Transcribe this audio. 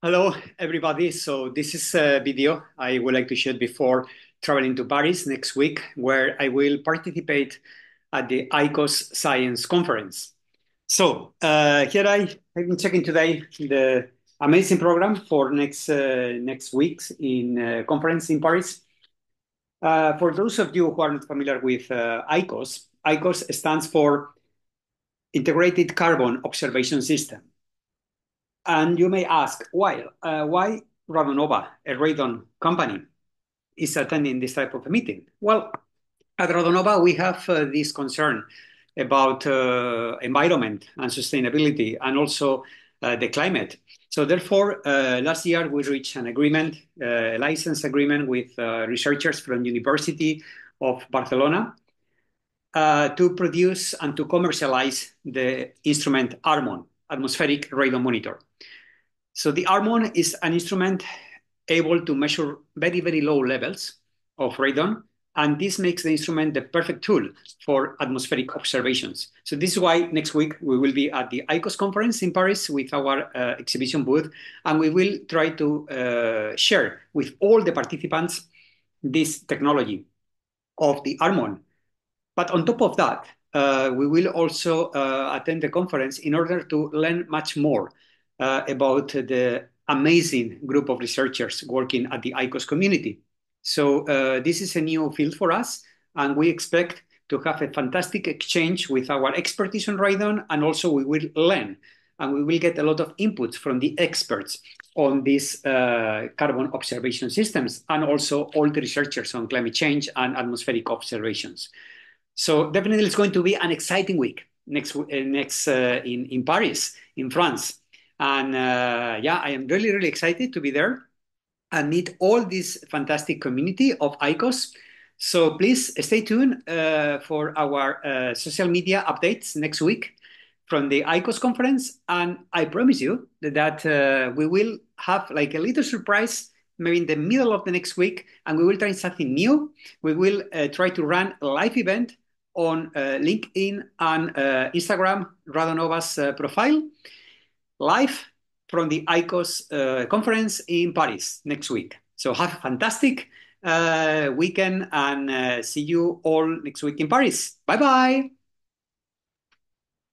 Hello, everybody. So this is a video I would like to shoot before traveling to Paris next week, where I will participate at the ICOS Science Conference. So uh, here I have been checking today the amazing program for next uh, next week's in uh, conference in Paris. Uh, for those of you who are not familiar with uh, ICOS, ICOS stands for Integrated Carbon Observation System. And you may ask, why? Uh, why Radonova, a radon company, is attending this type of a meeting? Well, at Radonova, we have uh, this concern about uh, environment and sustainability and also uh, the climate. So therefore, uh, last year we reached an agreement, uh, a license agreement with researchers from University of Barcelona to produce and to commercialize the instrument ARMON, Atmospheric Radon Monitor. So the ARMON is an instrument able to measure very, very low levels of radon, and this makes the instrument the perfect tool for atmospheric observations. So this is why next week we will be at the ICOS conference in Paris with our uh, exhibition booth, and we will try to uh, share with all the participants this technology of the ARMON. But on top of that, uh, we will also uh, attend the conference in order to learn much more uh, about the amazing group of researchers working at the ICOS community. So uh, this is a new field for us, and we expect to have a fantastic exchange with our expertise on radon, and also we will learn and we will get a lot of inputs from the experts on these uh, carbon observation systems and also all the researchers on climate change and atmospheric observations. So definitely it's going to be an exciting week next, uh, next uh, in, in Paris, in France. And uh, yeah, I am really, really excited to be there and meet all this fantastic community of ICOS. So please stay tuned uh, for our uh, social media updates next week from the ICOS conference. And I promise you that uh, we will have like a little surprise maybe in the middle of the next week, and we will try something new. We will try to run a live event on uh, LinkedIn and Instagram, Radonova's profile live from the ICOS uh, conference in Paris next week. So have a fantastic uh, weekend and uh, see you all next week in Paris. Bye bye.